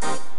Bye.